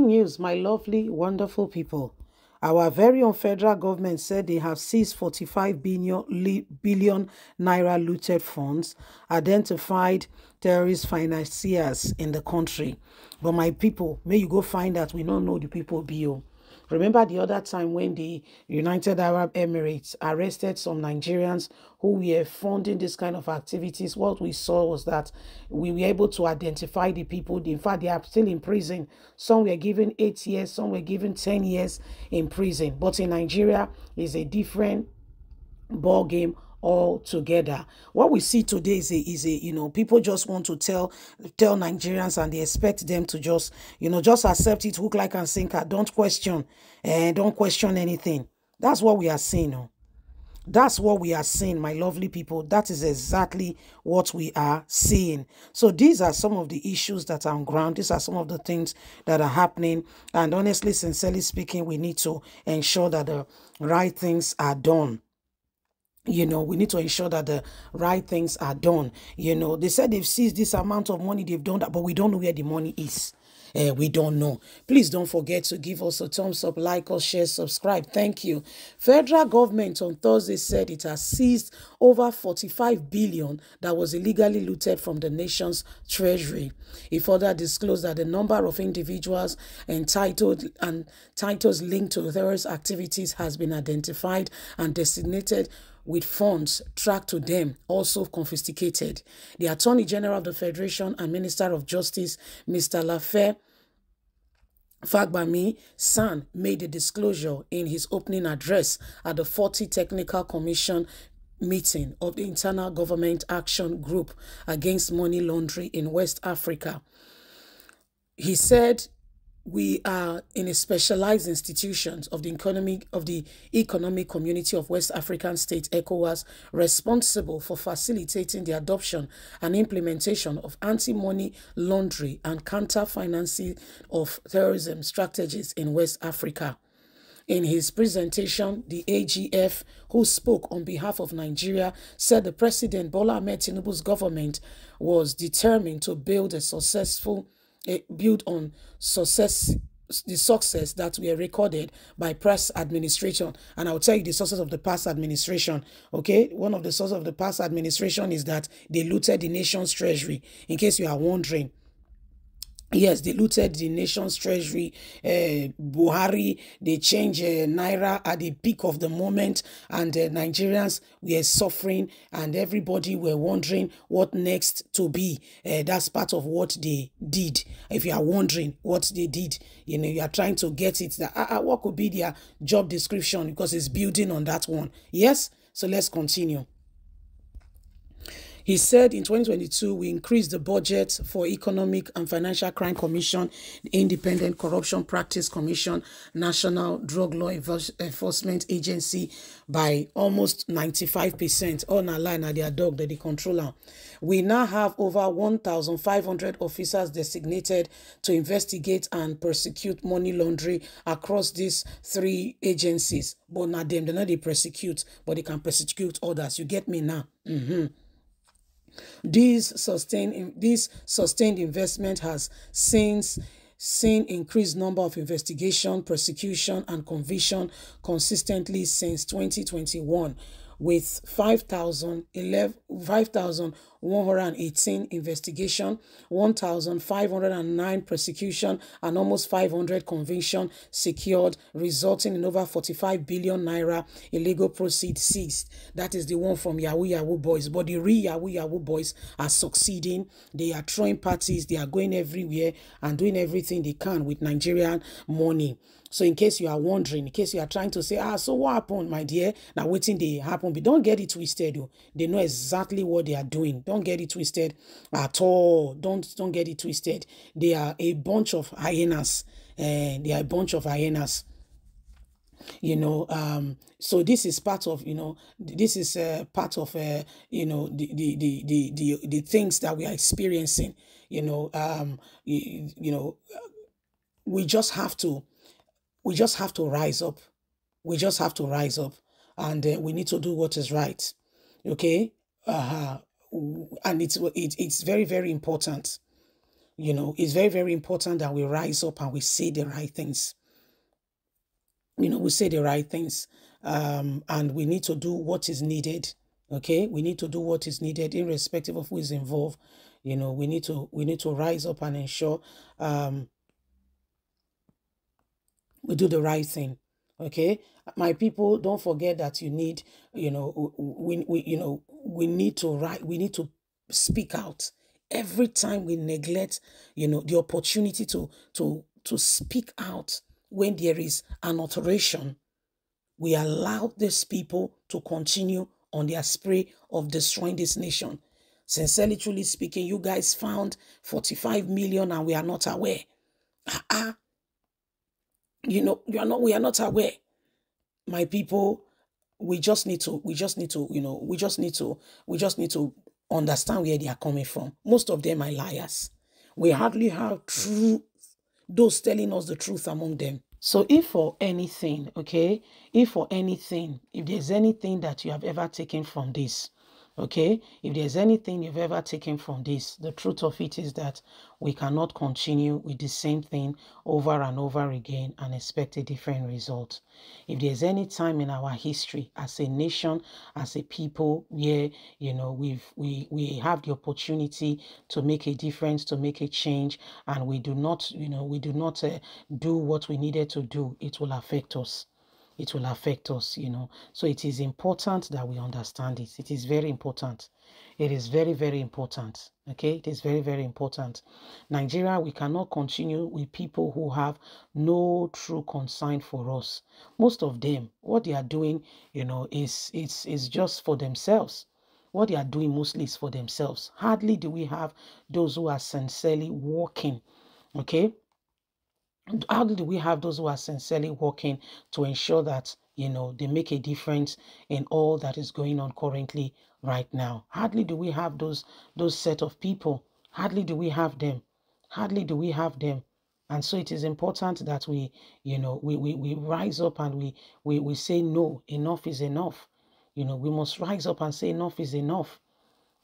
news, my lovely, wonderful people. Our very own federal government said they have seized 45 billion, billion naira looted funds, identified terrorist financiers in the country. But my people, may you go find that We don't know the people be. Oh. Remember the other time when the United Arab Emirates arrested some Nigerians who were funding this kind of activities? What we saw was that we were able to identify the people. In fact, they are still in prison. Some were given eight years, some were given 10 years in prison. But in Nigeria, is a different ball game all together. What we see today is a, is a you know people just want to tell tell Nigerians and they expect them to just you know just accept it hook like and sinker. Don't question and uh, don't question anything. That's what we are seeing. Oh. That's what we are seeing, my lovely people. That is exactly what we are seeing. So these are some of the issues that are on ground. These are some of the things that are happening. And honestly, sincerely speaking, we need to ensure that the right things are done you know we need to ensure that the right things are done you know they said they've seized this amount of money they've done that but we don't know where the money is uh, we don't know. Please don't forget to give us a thumbs up, like or share, subscribe. Thank you. Federal government on Thursday said it has seized over 45 billion that was illegally looted from the nation's treasury. It further disclosed that the number of individuals entitled and titles linked to terrorist activities has been identified and designated with funds tracked to them also confiscated. The Attorney General of the Federation and Minister of Justice, Mr. Lateef Fagbemi San made a disclosure in his opening address at the 40 Technical Commission meeting of the Internal Government Action Group against money laundering in West Africa. He said we are in a specialized institutions of the economic of the economic community of West African states ECOWAS responsible for facilitating the adoption and implementation of anti-money laundering and counter-financing of terrorism strategies in West Africa. In his presentation, the AGF, who spoke on behalf of Nigeria, said the President Bola Ahmed Tinubu's government was determined to build a successful built on success the success that were recorded by press administration. And i'll tell you the sources of the past administration okay? One of the sources of the past administration is that they looted the nation's treasury in case you are wondering Yes, they looted the nation's treasury. Uh, Buhari, they changed uh, Naira at the peak of the moment, and uh, Nigerians were suffering, and everybody were wondering what next to be. Uh, that's part of what they did. If you are wondering what they did, you know, you are trying to get it. That, uh, what could be their job description because it's building on that one. Yes, so let's continue. He said in 2022, we increased the budget for Economic and Financial Crime Commission, Independent Corruption Practice Commission, National Drug Law Enforcement Agency by almost 95%. On a line at their dog, the controller. We now have over 1,500 officers designated to investigate and prosecute money laundering across these three agencies. But not them, they're not they prosecute, but they can prosecute others. You get me now? Mm-hmm. This sustained, this sustained investment has since seen increased number of investigation, prosecution, and conviction consistently since 2021, with 5,118 investigation, 1,509 prosecution, and almost 500 conviction secured, resulting in over 45 billion naira illegal proceeds seized. That is the one from Yahoo Yahoo Boys. But the real Yahoo Yahoo Boys are succeeding. They are throwing parties. They are going everywhere and doing everything they can with Nigerian money. So in case you are wondering, in case you are trying to say, ah, so what happened, my dear? Now waiting they happen, but don't get it twisted. Though. They know exactly what they are doing. Don't get it twisted at all. Don't don't get it twisted. They are a bunch of hyenas. and uh, they are a bunch of hyenas you know um so this is part of you know this is uh, part of uh, you know the, the the the the the things that we are experiencing you know um you, you know we just have to we just have to rise up. We just have to rise up and uh, we need to do what is right. Okay? Uh-huh. And it's, it, it's very, very important. you know, it's very, very important that we rise up and we say the right things. You know, we say the right things. Um, and we need to do what is needed. Okay, we need to do what is needed, irrespective of who is involved. You know, we need to we need to rise up and ensure um, we do the right thing okay? My people don't forget that you need you know we, we you know we need to write we need to speak out. Every time we neglect you know the opportunity to to to speak out when there is an alteration we allow these people to continue on their spree of destroying this nation. Sincerely truly speaking you guys found 45 million and we are not aware. Uh-uh you know you are not we are not aware. My people we just need to we just need to you know we just need to we just need to understand where they are coming from. Most of them are liars. We hardly have true those telling us the truth among them. So if for anything okay if for anything if there's anything that you have ever taken from this Okay, if there's anything you've ever taken from this, the truth of it is that we cannot continue with the same thing over and over again and expect a different result. If there's any time in our history as a nation, as a people, where you know we've we we have the opportunity to make a difference, to make a change, and we do not, you know, we do not uh, do what we needed to do, it will affect us it will affect us, you know. So it is important that we understand it. It is very important. It is very, very important. Okay, it is very, very important. Nigeria, we cannot continue with people who have no true concern for us. Most of them, what they are doing, you know, is it's is just for themselves. What they are doing mostly is for themselves. Hardly do we have those who are sincerely working. Okay, how do we have those who are sincerely working to ensure that you know they make a difference in all that is going on currently right now? Hardly do we have those those set of people. Hardly do we have them. Hardly do we have them. And so it is important that we you know we we, we rise up and we, we we say no enough is enough. You know we must rise up and say enough is enough.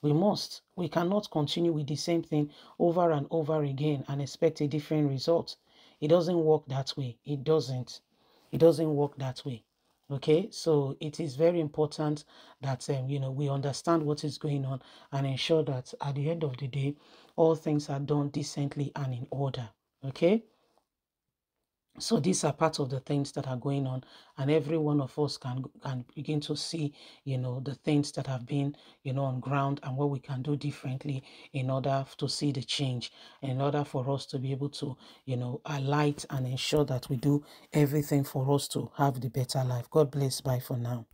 We must. We cannot continue with the same thing over and over again and expect a different result it doesn't work that way. It doesn't. It doesn't work that way. Okay, so it is very important that um, you know we understand what is going on and ensure that at the end of the day, all things are done decently and in order. Okay. So these are part of the things that are going on, and every one of us can can begin to see, you know, the things that have been, you know, on ground and what we can do differently in order to see the change, in order for us to be able to, you know, alight and ensure that we do everything for us to have the better life. God bless. Bye for now.